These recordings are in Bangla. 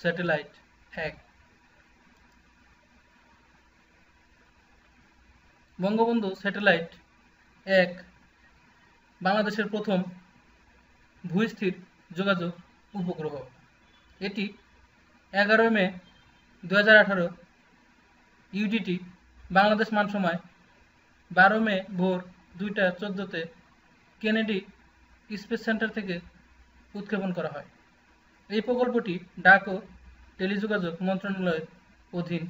স্যাটেলাইট এক। বঙ্গবন্ধু স্যাটেলাইট এক, বাংলাদেশের প্রথম ভূস্থির যোগাযোগ উপগ্রহ। এটি এগারোই মে দু হাজার আঠারো ইউডিটি বাংলাদেশ মান সময় বারো মে ভোর দুইটা চোদ্দোতে কেনেডি স্পেস সেন্টার থেকে উৎক্ষেপণ করা হয়। এই প্রকল্পটি ডাক টেলিযোগাযোগ মন্ত্রণালয়ের অধীন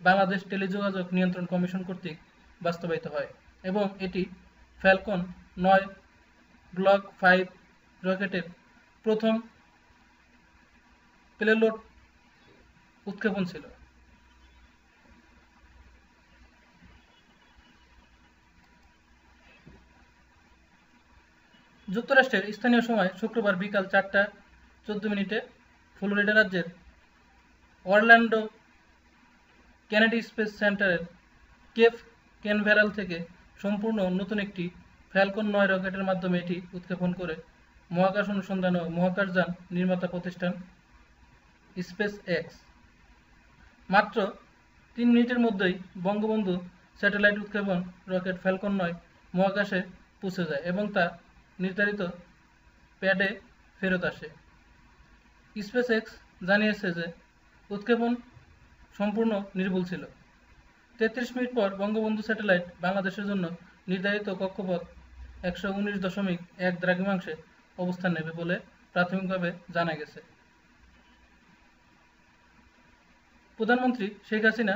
বাংলাদেশ টেলিযোগাযোগ নিয়ন্ত্রণ কমিশন কর্তৃক বাস্তবায়িত হয় এবং এটি ফ্যালকন নয় ব্লক ফাইভ রকেটের প্রথম পেলোড উৎক্ষেপণ ছিল। যুক্তরাষ্ট্রের স্থানীয় সময় শুক্রবার বিকাল চারটা চোদ্দ মিনিটে ফ্লোরিডা রাজ্যের অরল্যান্ডো কেনেডি স্পেস সেন্টারের কেফ ক্যানভেরাল থেকে সম্পূর্ণ নতুন একটি ফ্যালকন নয় রকেটের মাধ্যমে এটি উৎক্ষেপণ করে মহাকাশ অনুসন্ধান ও মহাকাশযান নির্মাতা প্রতিষ্ঠান স্পেস এক্স। মাত্র তিন মিনিটের মধ্যেই বঙ্গবন্ধু স্যাটেলাইট উৎক্ষেপণ রকেট ফ্যালকন নয় মহাকাশে পৌঁছে যায় এবং তা নির্ধারিত প্যাডে ফেরত আসে। স্পেস এক্স জানিয়েছে যে উৎক্ষেপণ সম্পূর্ণ নির্ভুল ছিল। তেত্রিশ মিনিট পর বঙ্গবন্ধু স্যাটেলাইট বাংলাদেশের জন্য নির্ধারিত কক্ষপথ একশো উনিশ দশমিক এক দ্রাঘিমাংশে অবস্থান নেবে বলে প্রাথমিকভাবে জানা গেছে। প্রধানমন্ত্রী শেখ হাসিনা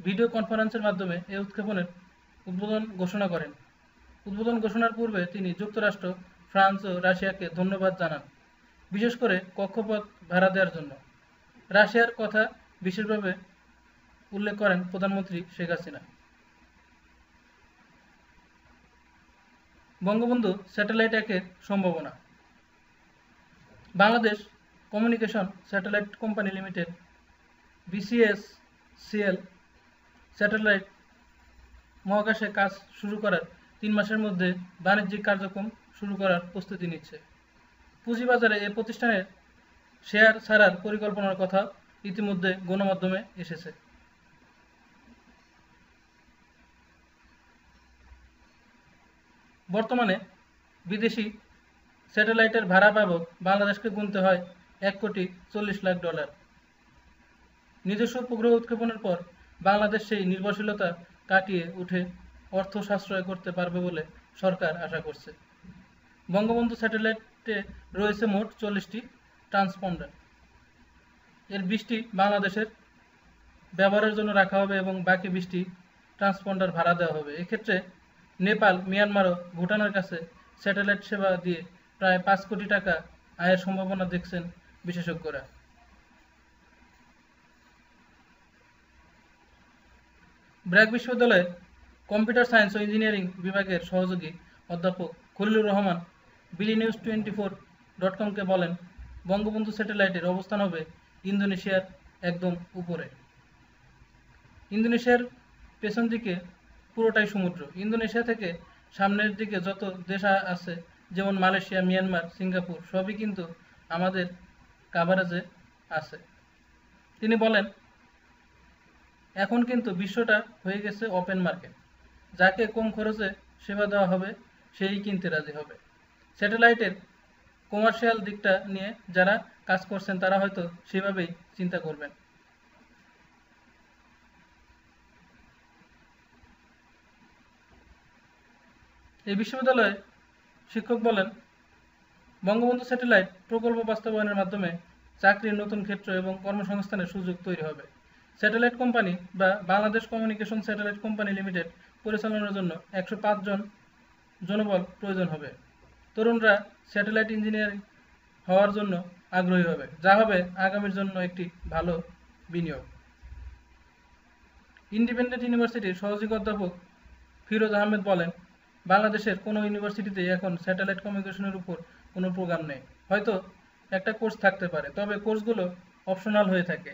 ভিডিও কনফারেন্সের মাধ্যমে এই উৎক্ষেপণের উদ্বোধন ঘোষণা করেন। উদ্বোধন ঘোষণার পূর্বে তিনি যুক্তরাষ্ট্র, ফ্রান্স ও রাশিয়াকে ধন্যবাদ জানান, বিশেষ করে কক্ষপথ ভাড়া দেওয়ার জন্য। রাশিয়ার কথা বিশেষভাবে উল্লেখ করেন প্রধানমন্ত্রী শেখ হাসিনা। বঙ্গবন্ধু স্যাটেলাইট একের সম্ভাবনা। Bangladesh communication satellite company limited BCS CL satellite মহাকাশে কাজ শুরু করার তিন মাসের মধ্যে বাণিজ্যিক কার্যক্রম শুরু করার প্রস্তুতি নিচ্ছে। পুঁজিবাজারে এ প্রতিষ্ঠানের শেয়ার ছাড়ার পরিকল্পনার কথা ইতিমধ্যে গণমাধ্যমে এসেছে। বর্তমানে বিদেশি স্যাটেলাইটের ভাড়া বাবদ বাংলাদেশকে গুনতে হয় এক কোটি চল্লিশ লাখ ডলার। নিজস্ব উপগ্রহ উৎক্ষেপণের পর বাংলাদেশ সেই নির্ভরশীলতা কাটিয়ে উঠে অর্থ সাশ্রয় করতে পারবে বলে সরকার আশা করছে। বঙ্গবন্ধু স্যাটেলাইটে রয়েছে মোট চল্লিশটি ট্রান্সপন্ডার এর বিশটি বাংলাদেশের ব্যবহারের জন্য রাখা হবে এবং বাকি বিশটি ট্রান্সপন্ডার ভাড়া দেওয়া হবে। এক্ষেত্রে নেপাল, মিয়ানমার ও ভুটানের কাছে স্যাটেলাইট সেবা দিয়ে প্রায় পাঁচ কোটি টাকা আয়ের সম্ভাবনা দেখছেন বিশেষজ্ঞরা। ব্র্যাক বিশ্ববিদ্যালয়ের কম্পিউটার সায়েন্স ও ইঞ্জিনিয়ারিং বিভাগের সহযোগী অধ্যাপক খলিলুর রহমান বিলি নিউজ টোয়েন্টি ফোর ডট কমকে বলেন বঙ্গবন্ধু স্যাটেলাইটের অবস্থান হবে ইন্দোনেশিয়ার একদম উপরে। ইন্দোনেশিয়ার পেছন দিকে পুরোটাই সমুদ্র। ইন্দোনেশিয়া থেকে সামনের দিকে যত দেশ আছে, যেমন মালয়েশিয়া, মিয়ানমার, সিঙ্গাপুর, সবই কিন্তু আমাদের কাভারেজে আছে। তিনি বলেন, এখন কিন্তু বিশ্বটা হয়ে গেছে ওপেন মার্কেট যাকে কম খরচে সেবা দেওয়া হবে, সেই কিনতে রাজি হবে। স্যাটেলাইটের কমার্শিয়াল দিকটা নিয়ে যারা কাজ করছেন, তারা হয়তো সেভাবেই চিন্তা করবেন। এই বিশ্ববিদ্যালয়ে শিক্ষক বলেন, বঙ্গবন্ধু স্যাটেলাইট প্রকল্প বাস্তবায়নের মাধ্যমে চাকরির নতুন ক্ষেত্র এবং কর্মসংস্থানের সুযোগ তৈরি হবে। স্যাটেলাইট কোম্পানি বা Bangladesh communication satellite company limited পরিচালনার জন্য একশো পাঁচ জন জনবল প্রয়োজন হবে। তরুণরা স্যাটেলাইট ইঞ্জিনিয়ারিং হওয়ার জন্য আগ্রহী হবে, যা হবে আগামীর জন্য একটি ভালো বিনিয়োগ। ইন্ডিপেন্ডেন্ট ইউনিভার্সিটির সহযোগী অধ্যাপক ফিরোজ আহমেদ বলেন, বাংলাদেশের কোনো ইউনিভার্সিটিতে এখন স্যাটেলাইট কমিউনিকেশনের উপর কোনো প্রোগ্রাম নেই। হয়তো একটা কোর্স থাকতে পারে, তবে কোর্সগুলো অপশনাল হয়ে থাকে।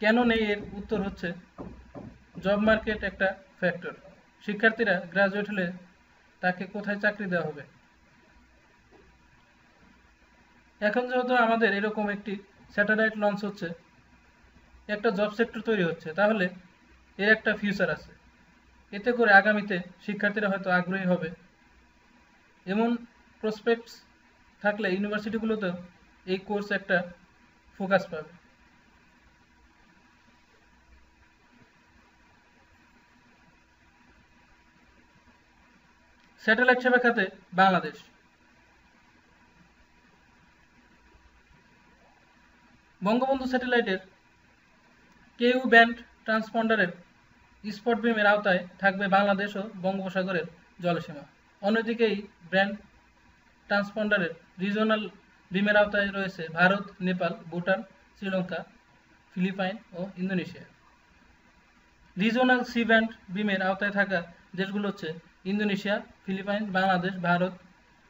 কেন নেই এর উত্তর হচ্ছে জব মার্কেট একটা ফ্যাক্টর শিক্ষার্থীরা গ্রাজুয়েট হলে তাকে কোথায় চাকরি দেওয়া হবে? এখন যেহেতু আমাদের এরকম একটি স্যাটেলাইট লঞ্চ হচ্ছে, একটা জব সেক্টর তৈরি হচ্ছে, তাহলে এর একটা ফিউচার আছে। এতে করে আগামীতে শিক্ষার্থীরা হয়তো আগ্রহী হবে। এমন প্রসপেক্টস থাকলে ইউনিভার্সিটিগুলোতেও এই কোর্স একটা ফোকাস পাবে। স্যাটেলাইট সেবা খাতে বাংলাদেশ। বঙ্গবন্ধু স্যাটেলাইটের কেইউ ব্যান্ড ট্রান্সপন্ডারের স্পট বিমের আওতায় থাকবে বাংলাদেশ ও বঙ্গোপসাগরের জলসীমা। অন্যদিকে এই ব্র্যান্ড ট্রান্সপন্ডারের রিজনাল বিমের আওতায় রয়েছে ভারত, নেপাল, ভুটান, শ্রীলঙ্কা, ফিলিপাইন ও ইন্দোনেশিয়া। রিজনাল সি ব্যান্ড বিমের আওতায় থাকা দেশগুলো হচ্ছে Indonesia, Philippines, Bangladesh, Bharat,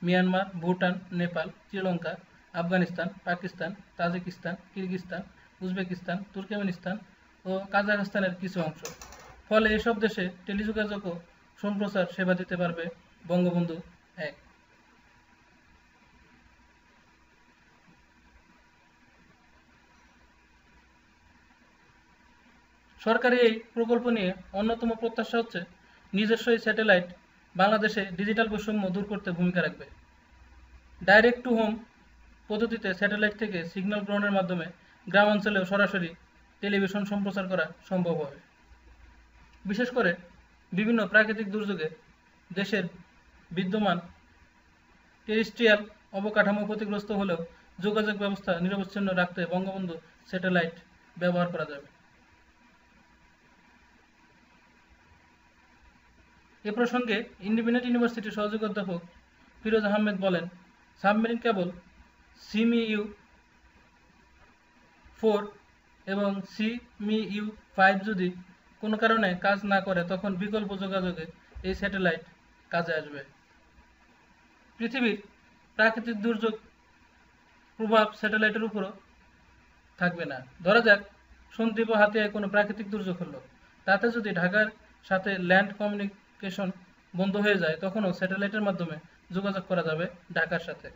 Myanmar, Bhutan, Nepal, Sri Lanka Afghanistan, Pakistan, Tajikistan Kyrgyzstan Uzbekistan, Turkmenistan ও কাজাখস্তানের কিছু অংশ। ফলে এসব দেশে টেলিযোগাযোগ ও সম্প্রচার সেবা দিতে পারবে বঙ্গবন্ধু এক। সরকারি এই প্রকল্প নিয়ে অন্যতম প্রত্যাশা হচ্ছে নিজস্ব স্যাটেলাইট বাংলাদেশে ডিজিটাল বৈষম্য দূর করতে ভূমিকা রাখবে। ডাইরেক্ট টু হোম পদ্ধতিতে স্যাটেলাইট থেকে সিগন্যাল গ্রহণের মাধ্যমে গ্রাম অঞ্চলেও সরাসরি টেলিভিশন সম্প্রচার করা সম্ভব হবে বিশেষ করে বিভিন্ন প্রাকৃতিক দুর্যোগে দেশের বিদ্যমান টেরিস্ট্রিয়াল অবকাঠামো ক্ষতিগ্রস্ত হলেও যোগাযোগ ব্যবস্থা নিরবচ্ছিন্ন রাখতে বঙ্গবন্ধু স্যাটেলাইট ব্যবহার করা যাবে। এ প্রসঙ্গে ইন্ডিপেন্ডেন্ট ইউনিভার্সিটির সহযোগী অধ্যাপক ফিরোজ আহমেদ বলেন, সাবমেরিন কেবল সিমিইউ ফোর এবং সিমিইউ ফাইভ যদি কোনো কারণে কাজ না করে, তখন বিকল্প যোগাযোগে এই স্যাটেলাইট কাজে আসবে। পৃথিবীর প্রাকৃতিক দুর্যোগ প্রভাব স্যাটেলাইটের উপরও থাকবে না। ধরা যাক সন্দ্বীপ ও হাতিয়ায় কোনো প্রাকৃতিক দুর্যোগ হলো। তাতে যদি ঢাকার সাথে ল্যান্ড কমিউনিকেশন বন্ধ হয়ে যায়, তখনও স্যাটেলাইটের মাধ্যমে যোগাযোগ করা যাবে ঢাকার সাথে।